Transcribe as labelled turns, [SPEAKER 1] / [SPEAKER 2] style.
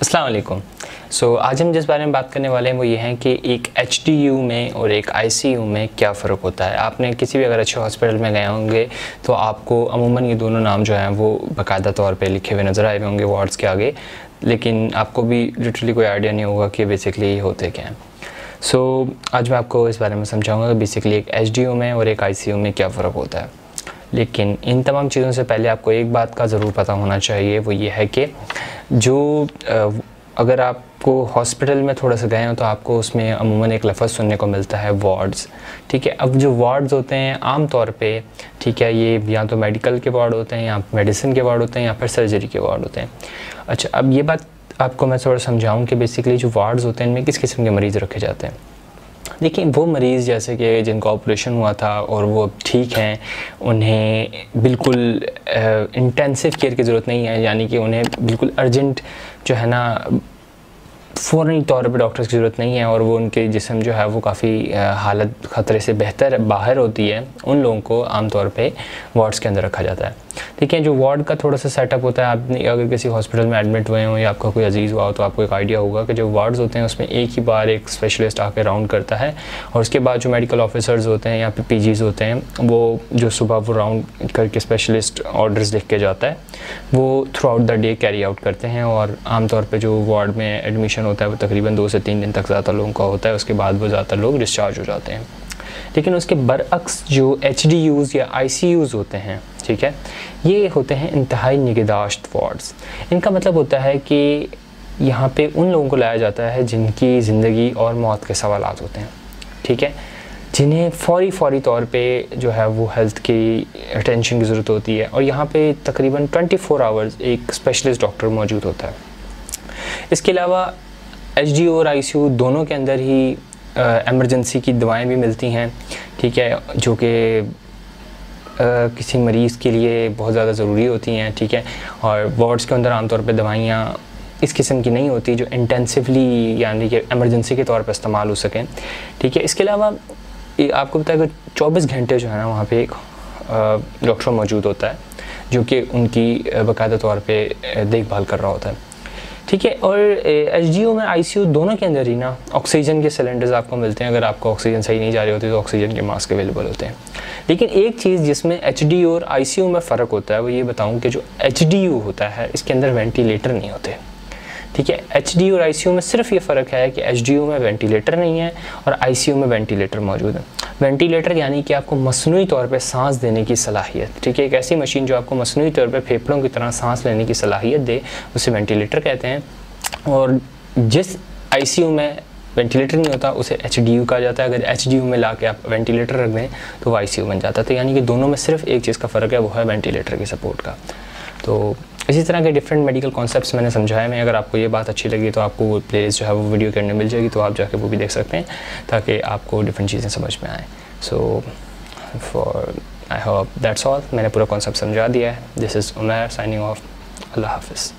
[SPEAKER 1] अस्सलाम वालेकुम। सो so, आज हम जिस बारे में बात करने वाले हैं वो ये हैं कि एक एचडीयू में और एक आईसीयू में क्या फ़र्क होता है। आपने किसी भी अगर अच्छे हॉस्पिटल में गए होंगे तो आपको अमूमन ये दोनों नाम जो हैं वो बाकायदा तौर पे लिखे हुए नज़र आए हुए होंगे वार्ड्स के आगे। लेकिन आपको भी लिटरली कोई आइडिया नहीं होगा कि बेसिकली होते क्या हैं। सो so, आज मैं आपको इस बारे में समझाऊँगा कि बेसिकली एक एचडीयू में और एक आईसीयू में क्या फ़र्क होता है। लेकिन इन तमाम चीज़ों से पहले आपको एक बात का ज़रूर पता होना चाहिए, वो ये है कि जो अगर आपको हॉस्पिटल में थोड़ा सा गए हो तो आपको उसमें अमूमन एक लफ्ज़ सुनने को मिलता है, वार्ड्स। ठीक है, अब जो वार्ड्स होते हैं आम तौर पे, ठीक है, ये या तो मेडिकल के वार्ड होते हैं या मेडिसिन के वार्ड होते हैं या फिर सर्जरी के वार्ड होते हैं। अच्छा अब ये बात आपको मैं थोड़ा समझाऊँ कि बेसिकली जो वार्ड्स होते हैं, इनमें किस किस्म के मरीज़ रखे जाते हैं? देखिए, वो मरीज़ जैसे कि जिनका ऑपरेशन हुआ था और वो ठीक हैं, उन्हें बिल्कुल इंटेंसिव केयर की ज़रूरत नहीं है, यानी कि उन्हें बिल्कुल अर्जेंट जो है ना फ़ौरी तौर पे डॉक्टर्स की ज़रूरत नहीं है और वो उनके जिसम जो है, वो काफ़ी हालत ख़तरे से बेहतर बाहर होती है, उन लोगों को आमतौर पे वार्ड्स के अंदर रखा जाता है। ठीक है जो वार्ड का थोड़ा सा सेटअप होता है, आप अगर किसी हॉस्पिटल में एडमिट हुए हों या आपका कोई अज़ीज़ हुआ हो तो आपको एक आइडिया होगा कि जो वार्ड्स होते हैं, उसमें एक ही बार एक स्पेशलिस्ट आके राउंड करता है और उसके बाद जो मेडिकल ऑफिसर्स होते हैं या फिर पी होते हैं, वो जो सुबह वो राउंड करके स्पेशलिस्ट ऑर्डर्स लिख के जाता है, वो throughout the day carry out करते हैं और आमतौर पर जो वार्ड में एडमिशन होता है, वो तकरीबन दो से तीन दिन तक ज़्यादा लोगों का होता है, उसके बाद वो ज़्यादातर लोग डिस्चार्ज हो जाते हैं। लेकिन उसके बरअक्स जो एच डी यूज़ या आई सी यूज़ होते हैं, ठीक है, ये होते हैं इंतहाई निगहदाश्त वार्ड्स। इनका मतलब होता है कि यहाँ पे उन लोगों को लाया जाता है जिनकी ज़िंदगी और मौत के सवाल होते हैं, ठीक है? जिन्हें फौरी फौरी तौर पे जो है वो हेल्थ की अटेंशन की ज़रूरत होती है, और यहाँ पे तकरीबन 24 फोर आवर्स एक स्पेशलिस्ट डॉक्टर मौजूद होता है। इसके अलावा एच और आईसीयू दोनों के अंदर ही एमरजेंसी की दवाएँ भी मिलती हैं, ठीक है, जो कि किसी मरीज़ के लिए बहुत ज़्यादा ज़रूरी होती हैं, ठीक है, और वार्ड्स के अंदर आमतौर पर दवाइयाँ इस किस्म की नहीं होती जो इंटेंसिवली यानी कि एमरजेंसी के तौर पर इस्तेमाल हो सकें, ठीक है। इसके अलावा आपको पता है कि 24 घंटे जो है ना, वहाँ पे एक डॉक्टर मौजूद होता है, जो कि उनकी बाकायदा तौर पे देखभाल कर रहा होता है। ठीक है, और एच में आईसीयू दोनों के अंदर ही ना ऑक्सीजन के सिलेंडर्स आपको मिलते हैं। अगर आपको ऑक्सीजन सही नहीं जा रही होती तो ऑक्सीजन के मास्क अवेलेबल होते हैं। लेकिन एक चीज़ जिसमें एच और आईसीयू में फ़र्क होता है, वो ये बताऊँ कि जो एचडीयू होता है, इसके अंदर वेंटिलेटर नहीं होते। ठीक है एच और आईसीयू में सिर्फ़ ये फ़र्क है कि एच में वेंटिलेटर नहीं है और आईसीयू में वेंटिलेटर मौजूद है। वेंटिलेटर, यानी कि आपको मसनू तौर पर सांस देने की सलाहियत। ठीक है, एक ऐसी मशीन जो आपको मसनू तौर पर फेफड़ों की तरह सांस लेने की सलाहियत दे, उसे वेंटिलेटर कहते हैं। और जिस आईसीयू में वेंटिलेटर नहीं होता, उसे एचडीयू कहा जाता है। अगर एचडीयू में ला के आप वेंटिलेटर रख दें तो वो आई बन जाता है। तो यानी कि दोनों में सिर्फ़ एक चीज़ का फ़र्क है, वो है वेंटिलेटर की सपोर्ट का। तो इसी तरह के डिफरेंट मेडिकल कॉन्सेप्ट्स मैंने समझाए मैं अगर आपको ये बात अच्छी लगी तो आपको वो जो है वो वीडियो करने मिल जाएगी तो आप जाके वो भी देख सकते हैं, ताकि आपको डिफरेंट चीज़ें समझ में आएँ। So for I hope that's all मैंने पूरा कॉन्सेप्ट समझा दिया है। This is Umar signing off अल्लाह हाफिज़।